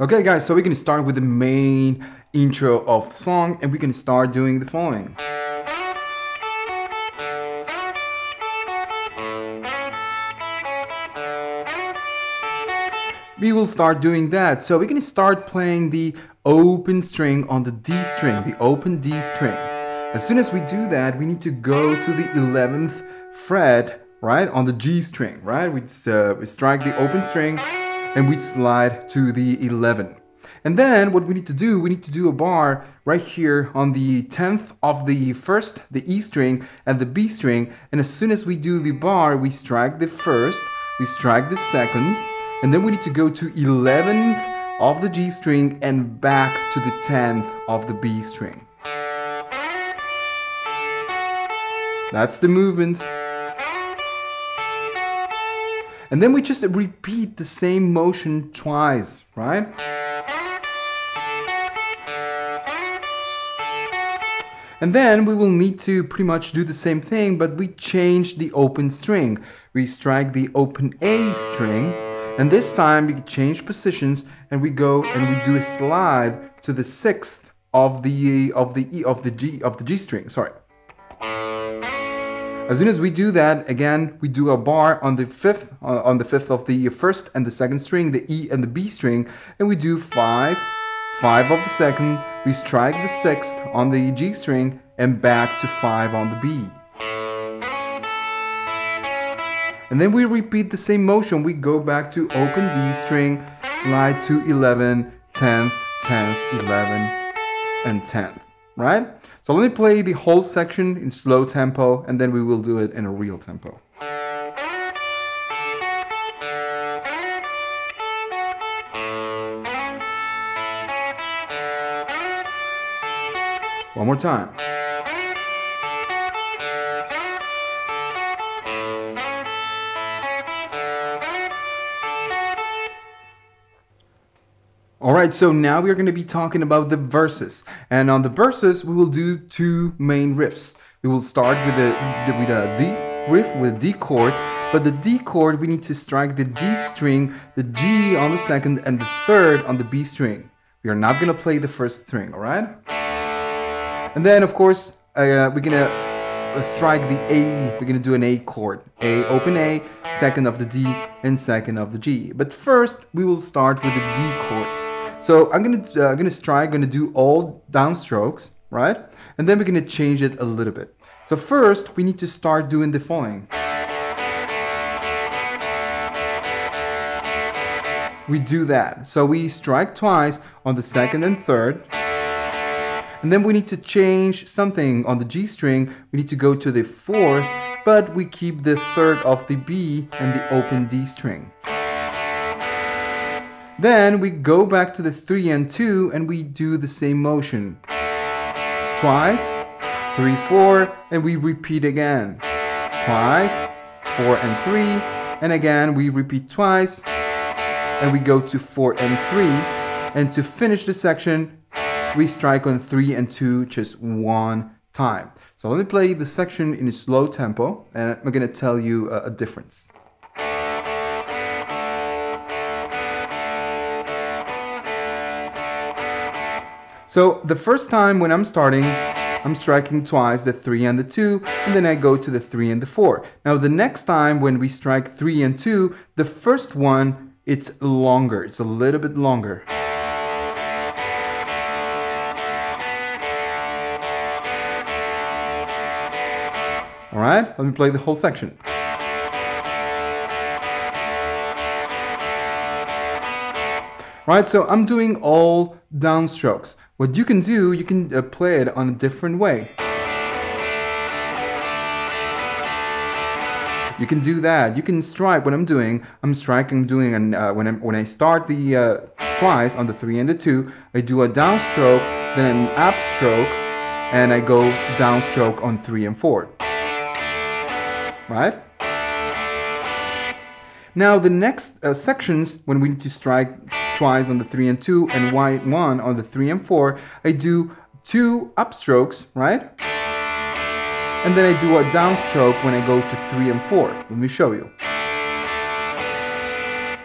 Okay guys, so we're gonna start with the main intro of the song and we're gonna start doing the following. We will start doing that. So we're gonna start playing the open string on the D string, the open D string. As soon as we do that, we need to go to the 11th fret, right, on the G string, right? We, uh, we strike the open string and we slide to the 11. And then what we need to do, we need to do a bar right here on the 10th of the first, the E string and the B string. And as soon as we do the bar, we strike the first, we strike the second, and then we need to go to 11th of the G string and back to the 10th of the B string. That's the movement. And then we just repeat the same motion twice, right? And then we will need to pretty much do the same thing, but we change the open string. We strike the open A string, and this time we change positions and we go and we do a slide to the sixth of the of the E of the G of the G string. Sorry. As soon as we do that, again, we do a bar on the fifth, uh, on the fifth of the first and the second string, the E and the B string, and we do five, five of the second, we strike the sixth on the G string, and back to five on the B. And then we repeat the same motion. We go back to open D string, slide to 11, 10th, 10th, 11, and 10th, right? So let me play the whole section in slow tempo and then we will do it in a real tempo. One more time. So now we're going to be talking about the verses. And on the verses, we will do two main riffs. We will start with a, with a D riff with a D chord, but the D chord, we need to strike the D string, the G on the second, and the third on the B string. We are not going to play the first string, alright? And then, of course, uh, we're going to uh, strike the A, we're going to do an A chord. A, open A, second of the D, and second of the G. But first, we will start with the D chord. So I'm gonna uh, I'm gonna try. I'm gonna do all downstrokes, right? And then we're gonna change it a little bit. So first, we need to start doing the following. We do that. So we strike twice on the second and third. And then we need to change something on the G string. We need to go to the fourth, but we keep the third of the B and the open D string. Then we go back to the 3 and 2 and we do the same motion. Twice, 3, 4, and we repeat again. Twice, 4 and 3, and again we repeat twice, and we go to 4 and 3. And to finish the section, we strike on 3 and 2 just one time. So let me play the section in a slow tempo, and I'm gonna tell you a, a difference. So the first time when I'm starting, I'm striking twice the 3 and the 2, and then I go to the 3 and the 4. Now the next time when we strike 3 and 2, the first one, it's longer, it's a little bit longer. Alright, let me play the whole section. Right, so I'm doing all downstrokes. What you can do, you can uh, play it on a different way. You can do that. You can strike. What I'm doing, I'm striking. Doing an, uh, when I when I start the uh, twice on the three and the two, I do a downstroke, then an upstroke, and I go downstroke on three and four. Right? Now the next uh, sections, when we need to strike twice on the 3 and 2 and white 1 on the 3 and 4, I do two upstrokes, right? And then I do a downstroke when I go to 3 and 4. Let me show you.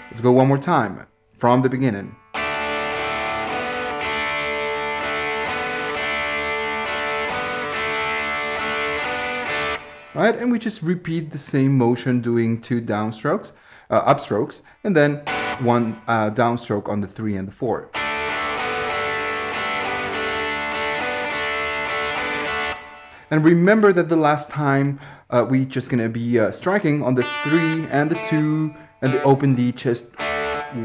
Let's go one more time, from the beginning. Right, and we just repeat the same motion doing two downstrokes, uh, upstrokes, and then one uh, downstroke on the three and the four. And remember that the last time uh, we just gonna be uh, striking on the three and the two and the open D just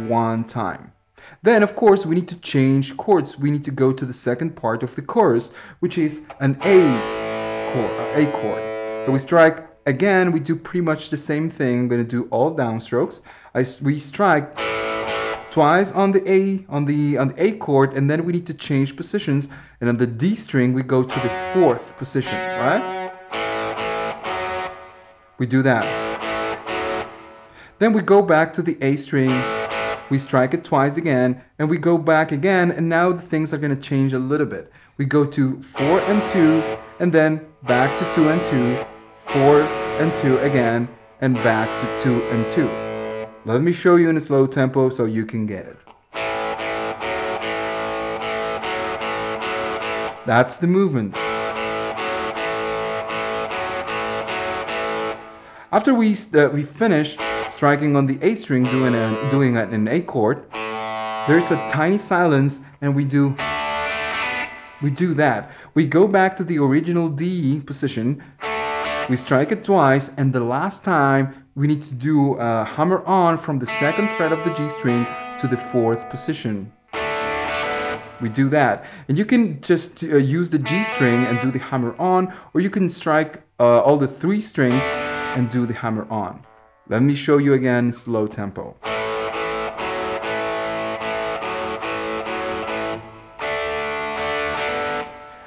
one time. Then of course we need to change chords. We need to go to the second part of the chorus, which is an A chord. Uh, A chord. So we strike again. We do pretty much the same thing. I'm gonna do all downstrokes. I we strike twice on the A on the on the A chord, and then we need to change positions. And on the D string, we go to the fourth position, right? We do that. Then we go back to the A string, we strike it twice again, and we go back again, and now the things are gonna change a little bit. We go to four and two, and then back to two and two, four and two again, and back to two and two. Let me show you in a slow tempo so you can get it. That's the movement. After we, uh, we finish striking on the A string, doing, an, doing an A chord, there's a tiny silence and we do we do that. We go back to the original D position, we strike it twice, and the last time we need to do a hammer on from the second fret of the G string to the fourth position. We do that. And you can just uh, use the G string and do the hammer on, or you can strike uh, all the three strings and do the hammer on. Let me show you again slow tempo.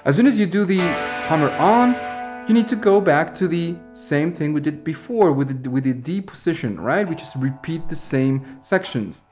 As soon as you do the hammer on, you need to go back to the same thing we did before with the, with the D position, right? We just repeat the same sections.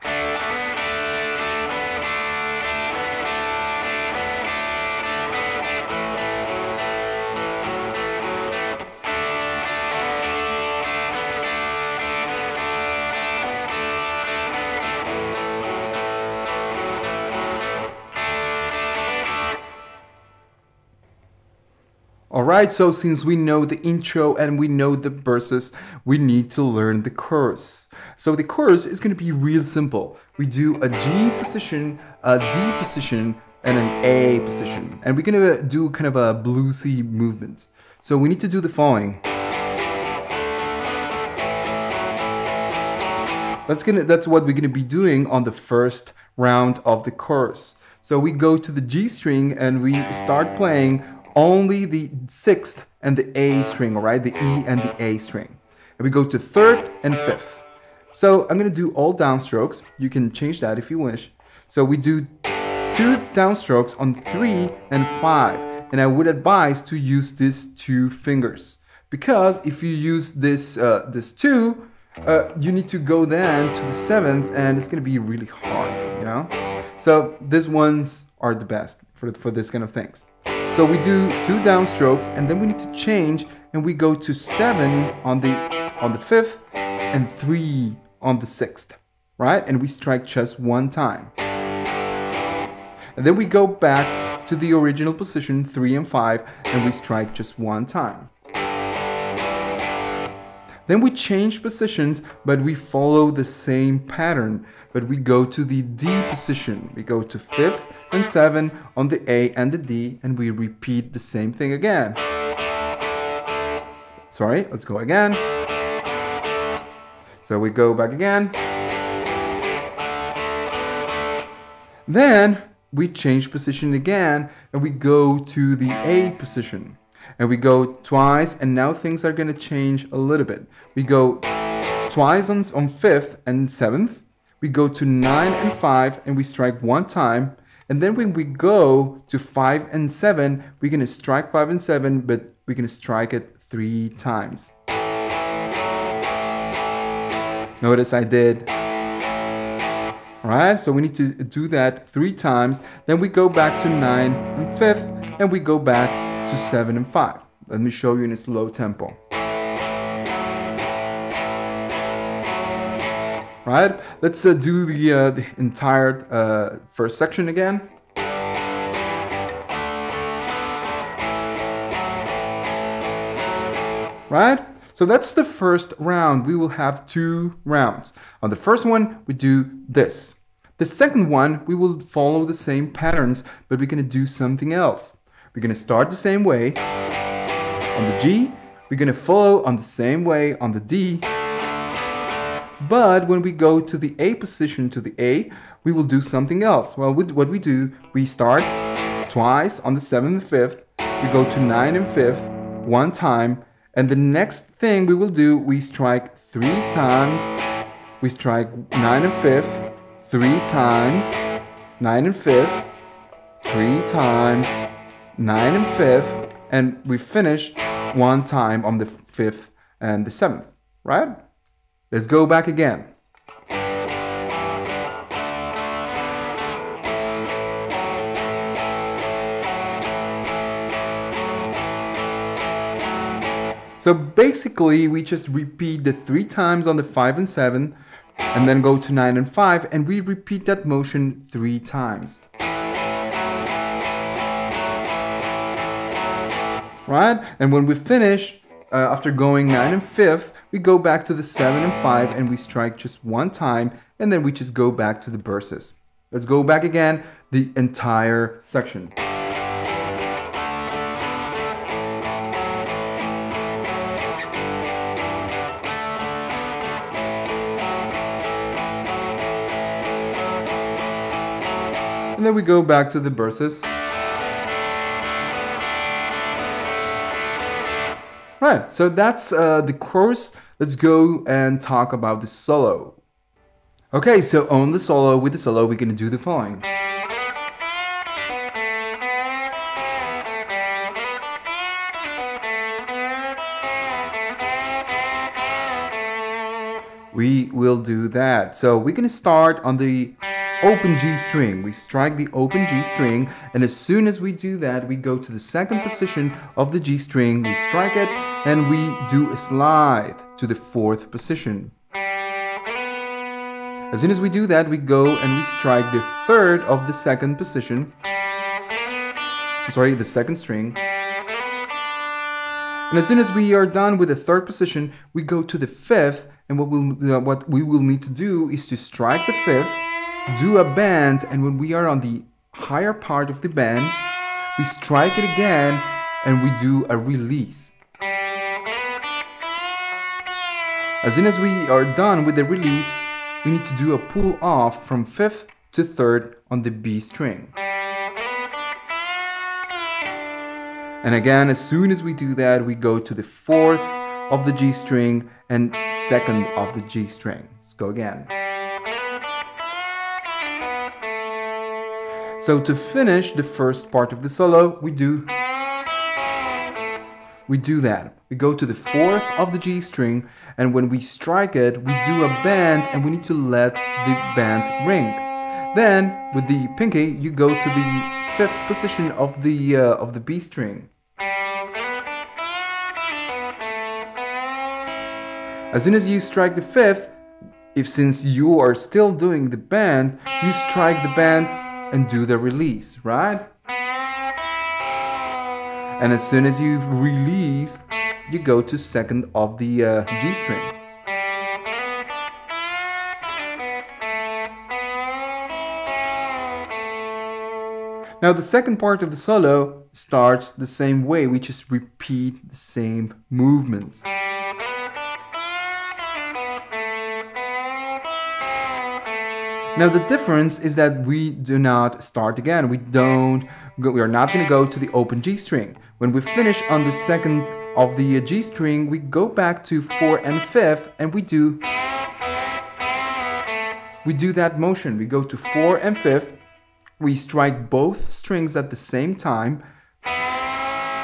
Alright, so since we know the intro and we know the verses, we need to learn the chorus. So the chorus is going to be real simple. We do a G position, a D position, and an A position. And we're going to do kind of a bluesy movement. So we need to do the following. That's gonna that's what we're gonna be doing on the first round of the chorus. So we go to the G string and we start playing only the sixth and the A string, all right? The E and the A string. And we go to third and fifth. So I'm gonna do all downstrokes. You can change that if you wish. So we do two downstrokes on three and five. And I would advise to use these two fingers. Because if you use this, uh, this two, uh, you need to go then to the seventh and it's gonna be really hard, you know? So these ones are the best for, for this kind of things. So we do two downstrokes and then we need to change and we go to seven on the on the fifth and three on the sixth, right? And we strike just one time. And then we go back to the original position, three and five, and we strike just one time. Then we change positions, but we follow the same pattern. But we go to the D position. We go to fifth and seven on the A and the D, and we repeat the same thing again. Sorry, let's go again. So we go back again. Then we change position again and we go to the A position and we go twice and now things are going to change a little bit. We go twice on, on fifth and seventh. We go to nine and five and we strike one time. And then when we go to five and seven, we're going to strike five and seven, but we're going to strike it three times. Notice I did. Right, so we need to do that three times. Then we go back to nine and fifth, and we go back to 7 and 5. Let me show you in a slow tempo. Right, let's uh, do the, uh, the entire uh, first section again. right? So that's the first round. We will have two rounds. On the first one, we do this. The second one, we will follow the same patterns, but we're gonna do something else. We're gonna start the same way on the G, we're gonna follow on the same way on the D, but when we go to the A position, to the A, we will do something else. Well, what we do, we start twice on the 7th and 5th, we go to 9 and 5th, one time, and the next thing we will do, we strike three times, we strike 9 and 5th, three times, 9 and 5th, three times, 9 and 5th, and we finish one time on the 5th and the 7th, right? Let's go back again. So basically, we just repeat the three times on the 5 and 7, and then go to 9 and 5, and we repeat that motion three times. Right? And when we finish, uh, after going 9 and 5th, we go back to the 7 and 5 and we strike just one time and then we just go back to the verses. Let's go back again, the entire section. And then we go back to the verses. Right, so that's uh, the course. Let's go and talk about the solo. Okay, so on the solo, with the solo, we're gonna do the following. We will do that. So we're gonna start on the open G string. We strike the open G string, and as soon as we do that, we go to the second position of the G string, we strike it, and we do a slide to the fourth position. As soon as we do that, we go and we strike the third of the second position. I'm sorry, the second string. And as soon as we are done with the third position, we go to the fifth, and what, we'll, what we will need to do is to strike the fifth, do a bend, and when we are on the higher part of the bend, we strike it again and we do a release. As soon as we are done with the release, we need to do a pull off from 5th to 3rd on the B string. And again, as soon as we do that, we go to the 4th of the G string and 2nd of the G string. Let's go again. So to finish the first part of the solo, we do we do that. We go to the fourth of the G string, and when we strike it, we do a bend, and we need to let the bend ring. Then, with the pinky, you go to the fifth position of the uh, of the B string. As soon as you strike the fifth, if since you are still doing the bend, you strike the bend and do the release, right? And as soon as you release, you go to second of the uh, G string. Now the second part of the solo starts the same way, we just repeat the same movements. Now the difference is that we do not start again. We don't go, we are not going to go to the open G string. When we finish on the second of the uh, G string, we go back to 4 and 5th and we do we do that motion. We go to 4 and 5th. We strike both strings at the same time.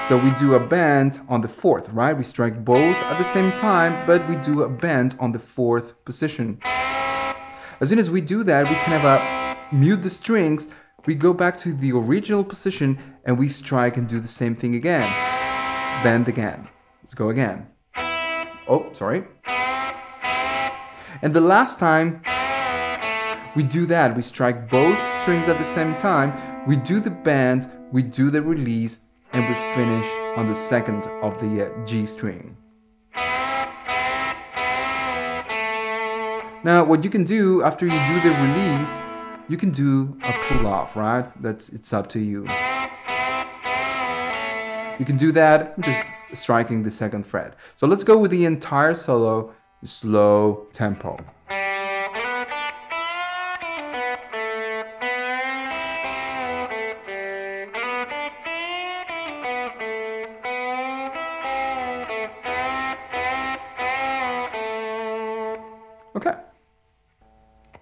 So we do a bend on the 4th, right? We strike both at the same time, but we do a bend on the 4th position. As soon as we do that, we kind of uh, mute the strings, we go back to the original position and we strike and do the same thing again. Bend again. Let's go again. Oh, sorry. And the last time we do that, we strike both strings at the same time, we do the bend, we do the release, and we finish on the second of the uh, G string. Now, what you can do after you do the release, you can do a pull off, right? That's it's up to you. You can do that just striking the second fret. So let's go with the entire solo, slow tempo.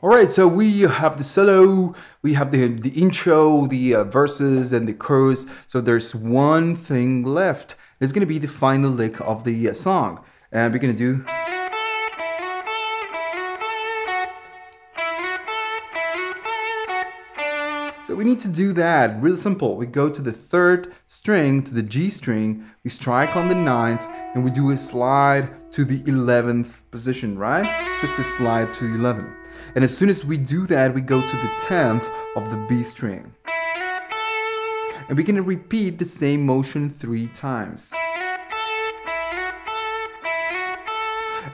All right, so we have the solo, we have the the intro, the uh, verses, and the chorus. So there's one thing left. It's gonna be the final lick of the uh, song, and we're gonna do. So we need to do that, real simple. We go to the third string, to the G string, we strike on the ninth, and we do a slide to the 11th position, right? Just a slide to 11. And as soon as we do that, we go to the 10th of the B string. And we're gonna repeat the same motion three times.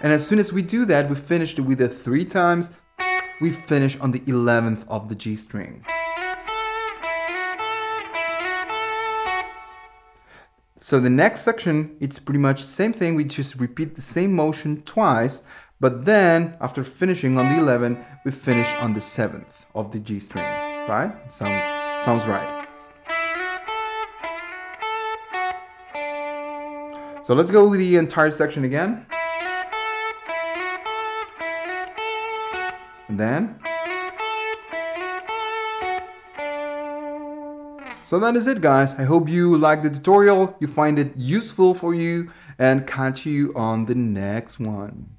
And as soon as we do that, we finish with the three times, we finish on the 11th of the G string. So the next section, it's pretty much the same thing. We just repeat the same motion twice, but then after finishing on the 11, we finish on the 7th of the G string, right? Sounds, sounds right. So let's go with the entire section again. And then So that is it guys. I hope you liked the tutorial, you find it useful for you and catch you on the next one.